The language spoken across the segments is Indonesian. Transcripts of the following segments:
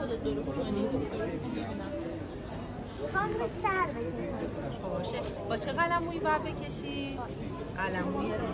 خودت درست کنی یعنی یعنی باشه. با چه موی باید بکشی؟ قلم موی رو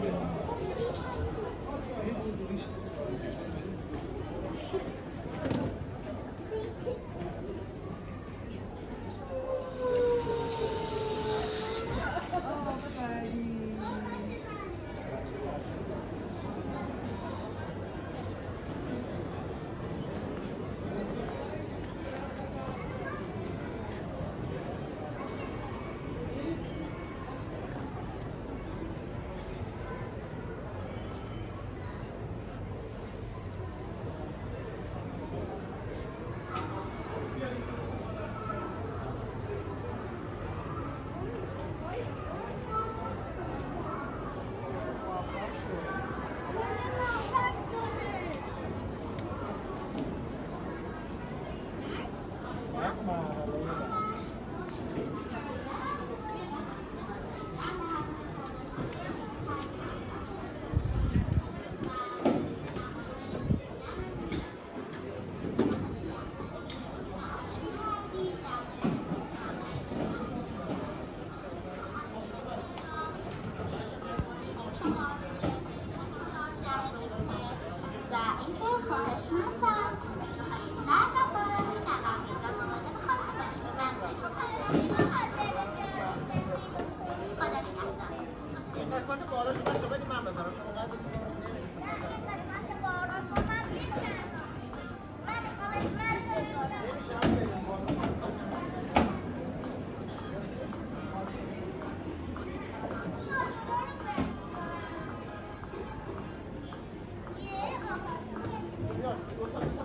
감사합니다.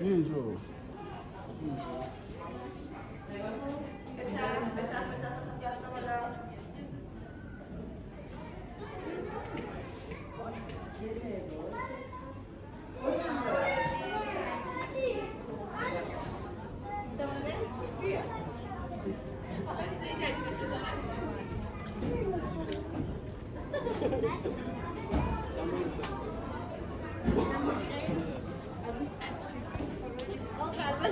Hijau. Pecah, pecah,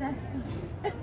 That's